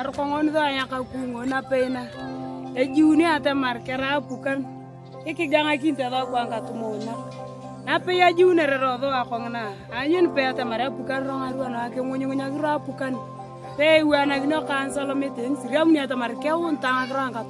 arkongon tho nyaka kungo ejiuni ate markera apukan ikigang'akinte tho kwanga tumuna napei ajiunere ro tho akong'ina anyun pe ate mare apukan ro ng'aruano apukan pe iwanakino kansolomite ng'isiriamuni ate mare keunta ng'akiro anga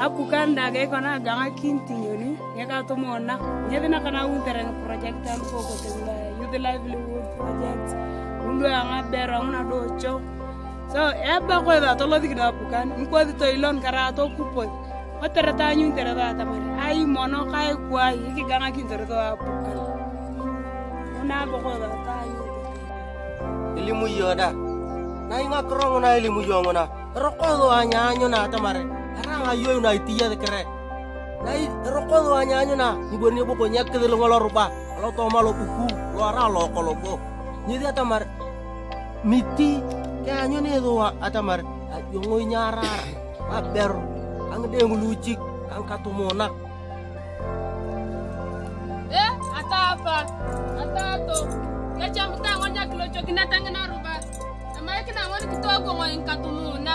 ka tumona apukan dage kona ganga kinti yoni ka tumona nyedina kana un tereng project an ko ko tengla youth livelihood project. Undu anga bero na do cho so eba ko da to lodi gina pukan in ko to ilon kara to kupo o tere ta nyu tere da ta mari. Ai mono kai kwai iki ganga kin tere to pukan una ba ko da ta yu Ilimu yoda. Na inga krong na ilimu yongona. Roko do anya anyo na tamare. Ayo na itia de kere. Na i roko do anya anyo na. Ibo ni boko nyak de ngolo rupa. Lo to malo kuku. Lo ara lo bo. Dia. Miti ke anyo ni do atamar. Yongo nyarar. Aber. Ang de ngulucik. Ang katumonak. eh atapa atato ya cham ta ngonya kilo chokina tangana ruba ama kina ngoni kitogo katumuna